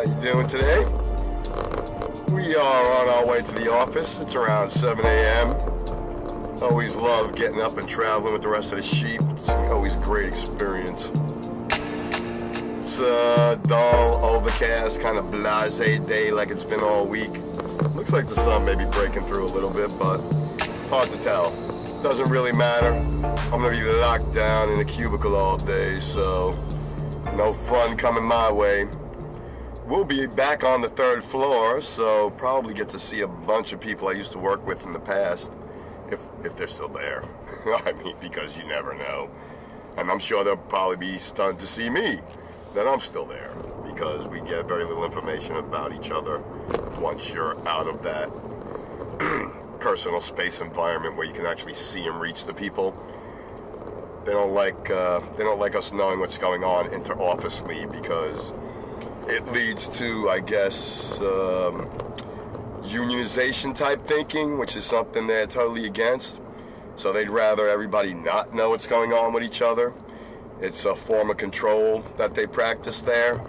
How you doing today? We are on our way to the office. It's around 7 a.m. Always love getting up and traveling with the rest of the sheep. It's always a great experience. It's a dull, overcast, kind of blase day like it's been all week. Looks like the sun may be breaking through a little bit, but hard to tell. Doesn't really matter. I'm gonna be locked down in a cubicle all day, so no fun coming my way. We'll be back on the third floor, so probably get to see a bunch of people I used to work with in the past, if if they're still there. I mean, because you never know. And I'm sure they'll probably be stunned to see me, that I'm still there, because we get very little information about each other once you're out of that personal space environment where you can actually see and reach the people. They don't like uh, they don't like us knowing what's going on inter-officely because it leads to, I guess, um, unionization type thinking, which is something they're totally against. So they'd rather everybody not know what's going on with each other. It's a form of control that they practice there.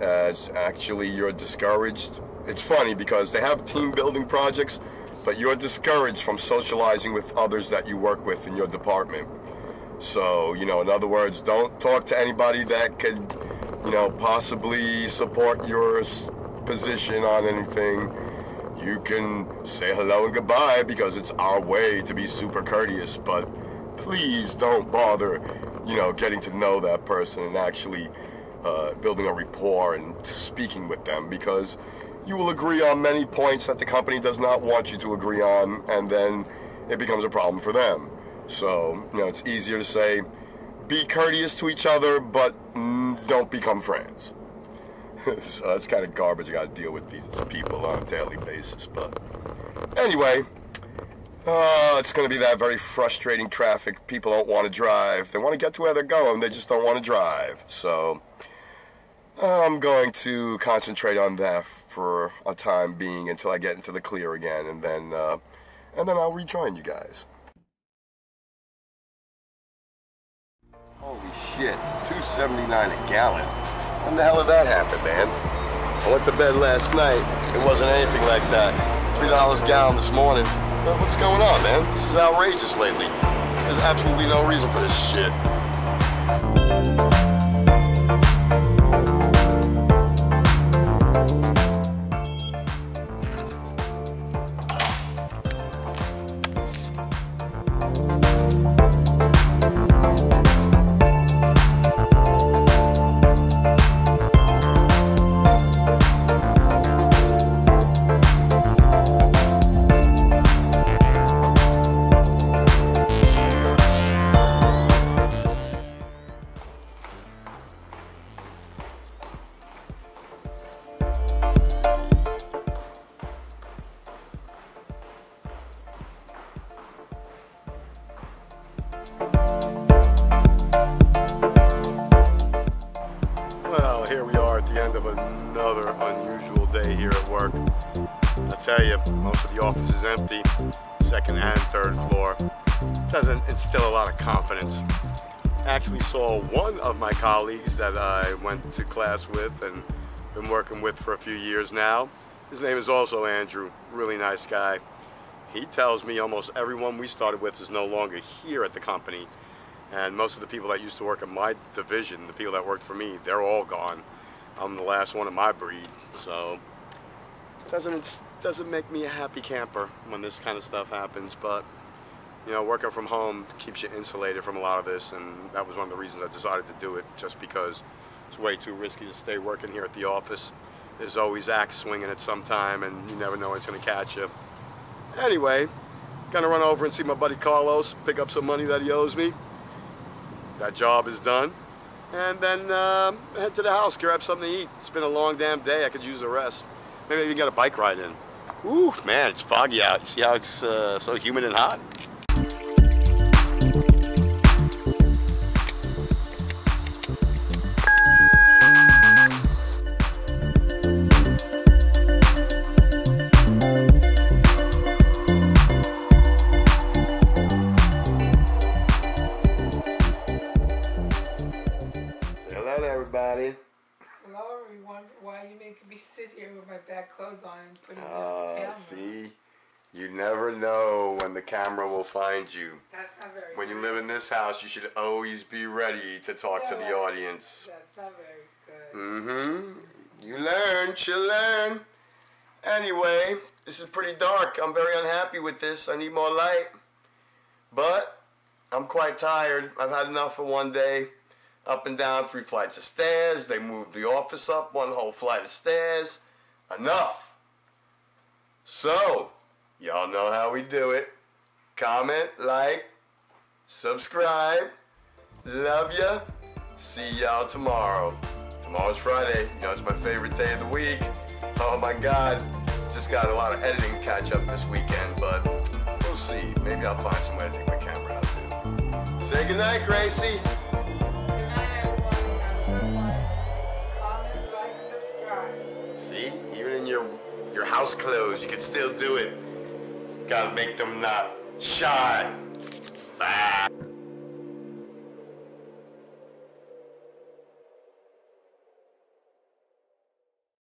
As actually, you're discouraged. It's funny because they have team building projects, but you're discouraged from socializing with others that you work with in your department. So, you know, in other words, don't talk to anybody that could, you know, possibly support your position on anything. You can say hello and goodbye because it's our way to be super courteous, but please don't bother, you know, getting to know that person and actually uh, building a rapport and speaking with them because you will agree on many points that the company does not want you to agree on, and then it becomes a problem for them. So, you know, it's easier to say, be courteous to each other, but don't become friends. so that's kind of garbage I got to deal with these people on a daily basis. But anyway, uh, it's going to be that very frustrating traffic. People don't want to drive. They want to get to where they're going. They just don't want to drive. So I'm going to concentrate on that for a time being until I get into the clear again, and then uh, and then I'll rejoin you guys. Shit, 279 a gallon. When the hell did that happen, man? I went to bed last night. It wasn't anything like that. $3 a gallon this morning. What's going on, man? This is outrageous lately. There's absolutely no reason for this shit. The end of another unusual day here at work. I tell you, most of the office is empty, second and third floor. Doesn't instill a lot of confidence. I actually saw one of my colleagues that I went to class with and been working with for a few years now. His name is also Andrew, really nice guy. He tells me almost everyone we started with is no longer here at the company. And most of the people that used to work in my division, the people that worked for me, they're all gone. I'm the last one of my breed, so it doesn't doesn't make me a happy camper when this kind of stuff happens. But you know, working from home keeps you insulated from a lot of this, and that was one of the reasons I decided to do it, just because it's way too risky to stay working here at the office. There's always axe swinging at some time, and you never know when it's going to catch you. Anyway, gonna run over and see my buddy Carlos, pick up some money that he owes me. That job is done. And then uh, head to the house, grab something to eat. It's been a long damn day. I could use a rest. Maybe even get a bike ride in. Ooh, man, it's foggy out. You see how it's uh, so humid and hot? Everybody. Hello, everyone. Why are you making me sit here with my back clothes on and putting Ah, on the camera? see? You never know when the camera will find you. That's not very When you live in this house, you should always be ready to talk to the audience. That's not very good. Mm-hmm. You learn, you learn. Anyway, this is pretty dark. I'm very unhappy with this. I need more light. But I'm quite tired. I've had enough for one day. Up and down three flights of stairs. They moved the office up one whole flight of stairs. Enough. So, y'all know how we do it. Comment, like, subscribe. Love ya. See y'all tomorrow. Tomorrow's Friday. You know, it's my favorite day of the week. Oh my God. Just got a lot of editing to catch up this weekend, but we'll see. Maybe I'll find some way to take my camera out too. Say goodnight, Gracie. House clothes, you can still do it. Gotta make them not shy. Bye. Ah.